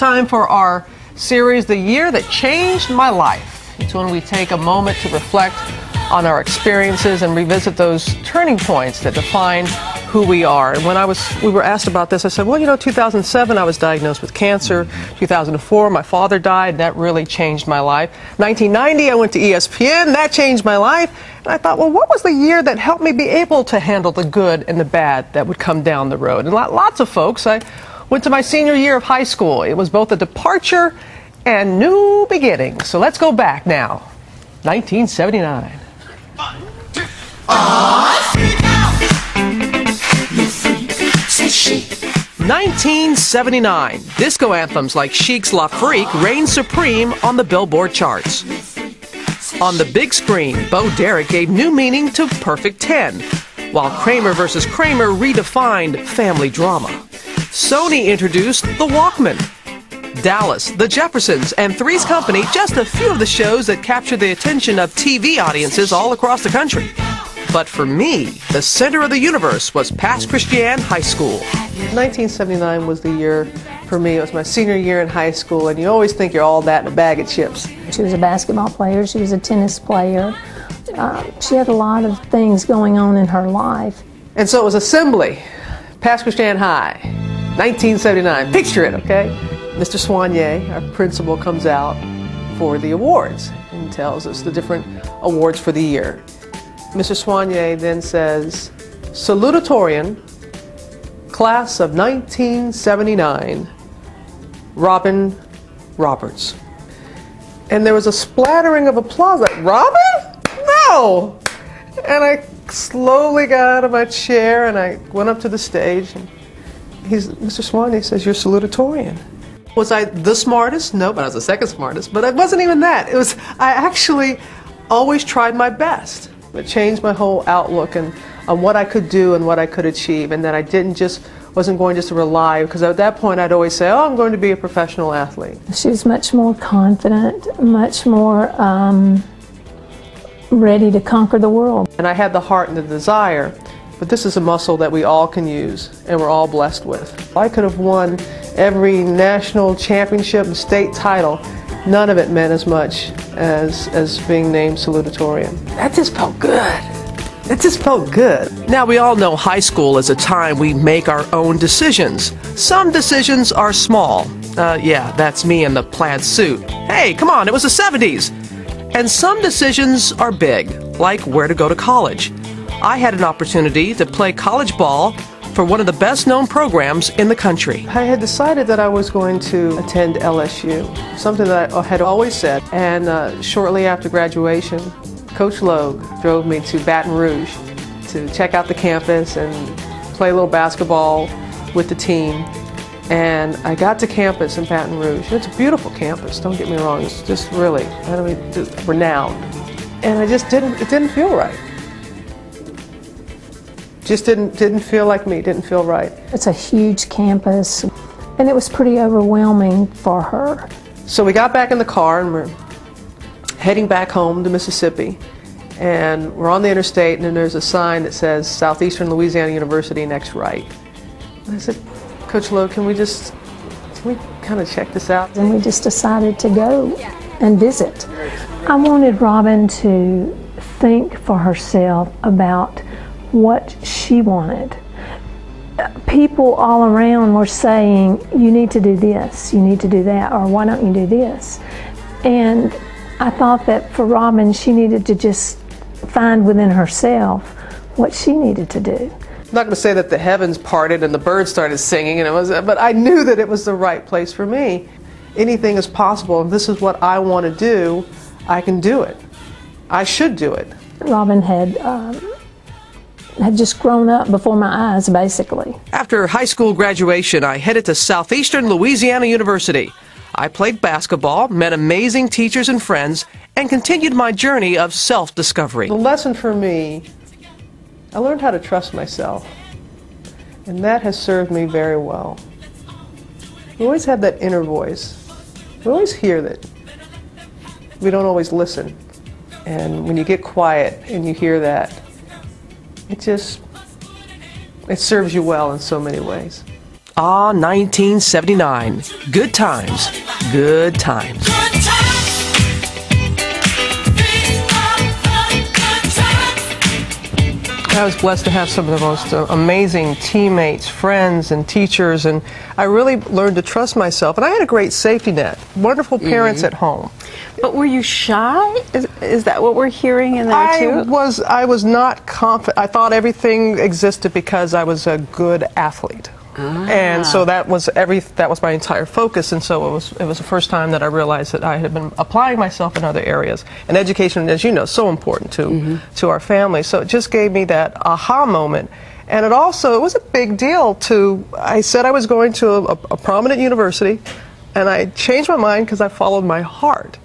time for our series, The Year That Changed My Life. It's when we take a moment to reflect on our experiences and revisit those turning points that define who we are. And when I was, we were asked about this, I said, well, you know, 2007, I was diagnosed with cancer. 2004, my father died. That really changed my life. 1990, I went to ESPN. That changed my life. And I thought, well, what was the year that helped me be able to handle the good and the bad that would come down the road? And lots of folks, I went to my senior year of high school. It was both a departure and new beginning. So let's go back now. 1979. 1979. Disco anthems like Chic's Le Freak reigned supreme on the Billboard charts. On the big screen, Bo Derek gave new meaning to Perfect 10, while Kramer vs. Kramer redefined family drama. Sony introduced the Walkman. Dallas, The Jeffersons, and Three's Company, just a few of the shows that captured the attention of TV audiences all across the country. But for me, the center of the universe was Pass Christian High School. 1979 was the year for me. It was my senior year in high school, and you always think you're all that in a bag of chips. She was a basketball player, she was a tennis player. Uh, she had a lot of things going on in her life. And so it was assembly, Pass Christian High, 1979. Picture it, okay? Mr. Soignier, our principal, comes out for the awards and tells us the different awards for the year. Mr. Soignier then says, Salutatorian, class of 1979, Robin Roberts. And there was a splattering of applause, like, Robin? No! And I slowly got out of my chair and I went up to the stage. And he's, Mr. Soignier says, You're salutatorian. Was I the smartest? No, but I was the second smartest. But it wasn't even that. It was, I actually always tried my best. It changed my whole outlook and on what I could do and what I could achieve, and that I didn't just wasn't going just to rely because at that point I'd always say, "Oh, I'm going to be a professional athlete." She was much more confident, much more um, ready to conquer the world. And I had the heart and the desire, but this is a muscle that we all can use and we're all blessed with. I could have won every national championship and state title none of it meant as much as, as being named salutatorian. That just felt good. It just felt good. Now, we all know high school is a time we make our own decisions. Some decisions are small. Uh, yeah, that's me in the plaid suit. Hey, come on, it was the 70s. And some decisions are big, like where to go to college. I had an opportunity to play college ball for one of the best known programs in the country. I had decided that I was going to attend LSU, something that I had always said. And uh, shortly after graduation, Coach Logue drove me to Baton Rouge to check out the campus and play a little basketball with the team. And I got to campus in Baton Rouge. It's a beautiful campus, don't get me wrong. It's just really, I mean, just renowned. And I just didn't, it didn't feel right just didn't didn't feel like me didn't feel right. It's a huge campus and it was pretty overwhelming for her. So we got back in the car and we're heading back home to mississippi and we're on the interstate and then there's a sign that says southeastern louisiana university next right. And i said coach lowe can we just can we kind of check this out? And we just decided to go and visit. I wanted robin to think for herself about what she wanted. People all around were saying, You need to do this, you need to do that, or why don't you do this? And I thought that for Robin, she needed to just find within herself what she needed to do. I'm not going to say that the heavens parted and the birds started singing, and it was, but I knew that it was the right place for me. Anything is possible, and this is what I want to do. I can do it. I should do it. Robin had um, had just grown up before my eyes, basically. After high school graduation, I headed to Southeastern Louisiana University. I played basketball, met amazing teachers and friends, and continued my journey of self discovery. The lesson for me, I learned how to trust myself, and that has served me very well. We always have that inner voice. We always hear that. We don't always listen. And when you get quiet and you hear that, it just it serves you well in so many ways. Ah, 1979. Good times. Good times. Good times. We have good times. I was blessed to have some of the most uh, amazing teammates, friends, and teachers, and I really learned to trust myself. And I had a great safety net, wonderful parents at home. But were you shy? Is, is that what we're hearing in there I too? was I was not confident. I thought everything existed because I was a good athlete. Ah. And so that was every that was my entire focus and so it was it was the first time that I realized that I had been applying myself in other areas. And education as you know is so important to mm-hmm. to our family. So it just gave me that aha moment. And it also it was a big deal to I said I was going to a, a prominent university and I changed my mind because I followed my heart.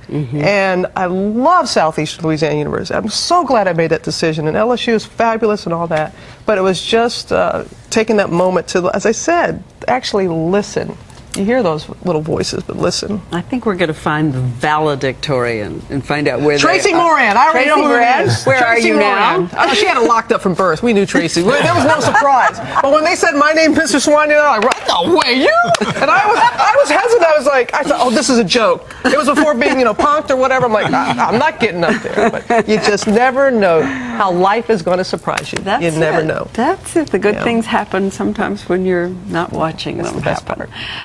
And I love Southeastern Louisiana University. I'm so glad I made that decision. And LSU is fabulous and all that. But it was just uh, taking that moment to, as I said, actually listen. You hear those little voices, but listen. I think we're going to find the valedictorian and find out where Tracy they are. Tracy Moran. I already Tracy know who it Moran? is. Where Tracy are you Moran. now? Oh, she had it locked up from birth. We knew Tracy. There was no surprise. But when they said my name, Mr. Swan, you know, I like, no way, you. And I was, I was hesitant. I was like, I thought, oh, this is a joke. It was before being, you know, punked or whatever. I'm like, I, I'm not getting up there. But you just never know how life is going to surprise you. That's you never it. know. That's it. The good Yeah. things happen sometimes when you're not watching That's them the best happen. part.